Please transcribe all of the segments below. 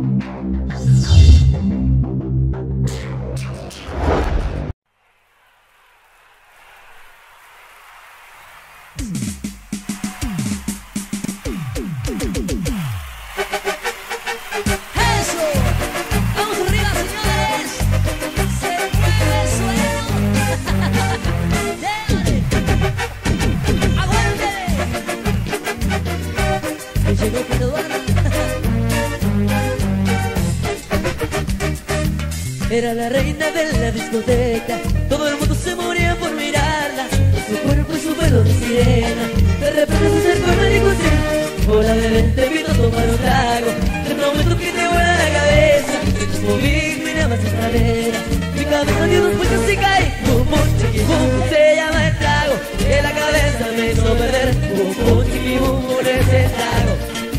Mm-hmm. Era la reina de la discoteca, todo el mundo se moría por mirarla, su cuerpo y su pelo de sirena, de repente se acercó y dijo sí, hola bebé, te invito a tomar un trago, te prometo que te vuela la cabeza, que tus móvil mirabas esa cadera, mi cabeza dio dos vueltas y caí, pum pum chiqui bum, se llama el trago, que la cabeza me hizo perder, pum pum chiqui por ese trago,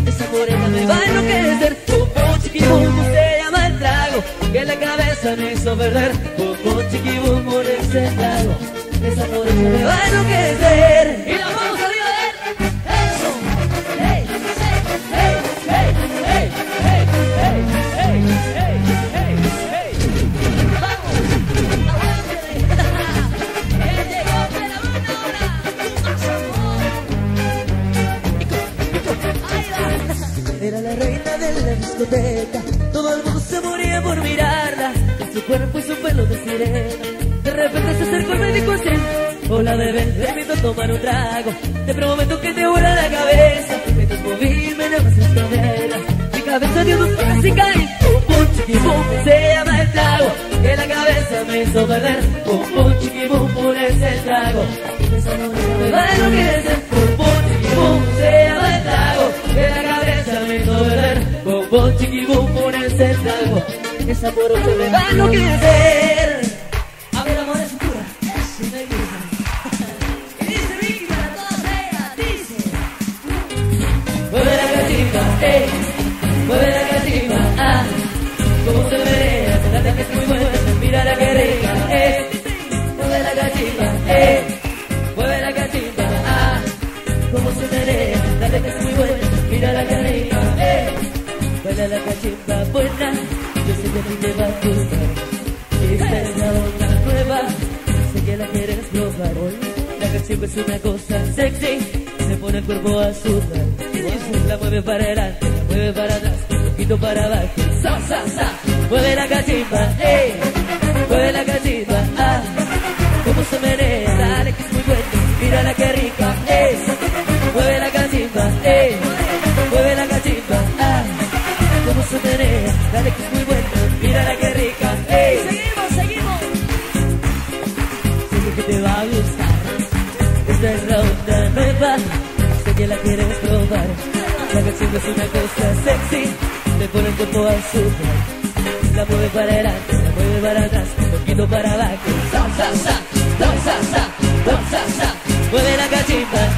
esa morena me va a enloquecer, pum pum chiqui bum, se llama el trago, que la cabeza me hizo perder, pum pum chiqui bum, por ese trago, esa morena me va a enloquecer, y la vamos arriba de va. Era la reina de la discoteca, todo el mundo se moría por mirarla, cuerpo y su pelo de sirena. De repente se acercó y me dijo así, hola bebé, te invito a tomar un trago, te prometo que te vuela la cabeza, que tus móvil me llamas esta vela, mi cabeza dio dos vueltas y caí, pum pum chiqui pum, se llama el trago, que la cabeza me hizo perder, trago, esa morena me va a enloquecer. A ver, amor, es pura. Eso me dice Vicky para todas ellas, dice. Mueve la cachimba, eh. Mueve la cachimba, ah. Como se menea, la que es muy buena. Mira la que eh. Mueve la cachimba, eh. Mueve la cachimba, ah. Como se menea, dale que es muy buena. Mira la que rica, eh. Mueve la cachimba buena. Yo sé que a ti te va a gustar. Esta es la onda nueva, sé que la quieres probar. La canción es una cosa sexy, se pone el cuerpo a sudar. La mueve para adelante, la mueve para atrás, un poquito para abajo. Sa, sa, sa. Mueve la cachimba, ey, mueve la cachimba, ah. que te va a gustar. Esta es la onda nueva, sé que la quieres probar. La canción es una cosa sexy, te pone el cuerpo al super. La mueve para adelante, la mueve para atrás, un poquito para abajo. Sa, sa, sa, sa, sa, mueve la cachimba.